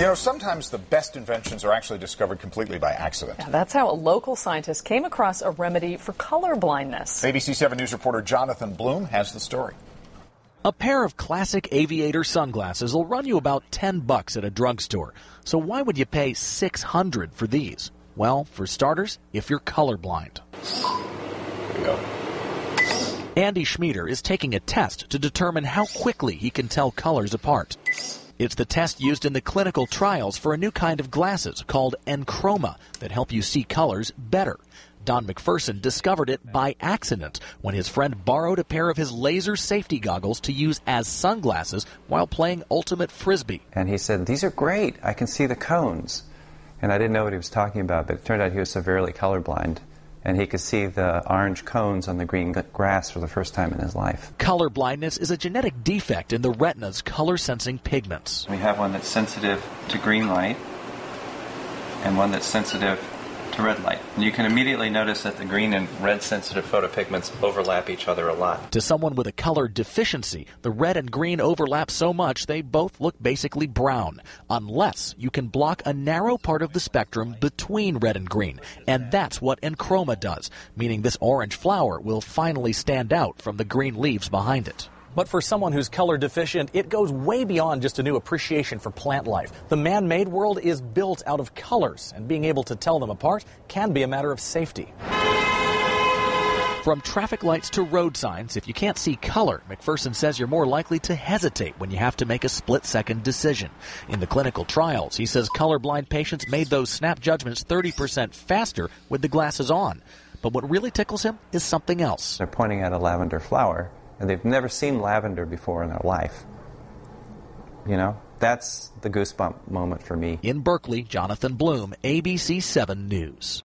You know, sometimes the best inventions are actually discovered completely by accident. Yeah, that's how a local scientist came across a remedy for color blindness. ABC 7 News reporter Jonathan Bloom has the story. A pair of classic aviator sunglasses will run you about 10 bucks at a drugstore. So why would you pay 600 for these? Well, for starters, if you're colorblind. There you go. Andy Schmieder is taking a test to determine how quickly he can tell colors apart. It's the test used in the clinical trials for a new kind of glasses called Enchroma that help you see colors better. Don McPherson discovered it by accident when his friend borrowed a pair of his laser safety goggles to use as sunglasses while playing ultimate frisbee. And he said, These are great. I can see the cones. And I didn't know what he was talking about, but it turned out he was severely colorblind and he could see the orange cones on the green grass for the first time in his life. Color blindness is a genetic defect in the retina's color sensing pigments. We have one that's sensitive to green light and one that's sensitive to red light. And you can immediately notice that the green and red sensitive photopigments overlap each other a lot. To someone with a color deficiency, the red and green overlap so much they both look basically brown, unless you can block a narrow part of the spectrum between red and green. And that's what Enchroma does, meaning this orange flower will finally stand out from the green leaves behind it. But for someone who's color deficient, it goes way beyond just a new appreciation for plant life. The man made world is built out of colors, and being able to tell them apart can be a matter of safety. From traffic lights to road signs, if you can't see color, McPherson says you're more likely to hesitate when you have to make a split second decision. In the clinical trials, he says colorblind patients made those snap judgments 30% faster with the glasses on. But what really tickles him is something else. They're pointing at a lavender flower and they've never seen lavender before in their life. You know, that's the goosebump moment for me. In Berkeley, Jonathan Bloom, ABC 7 News.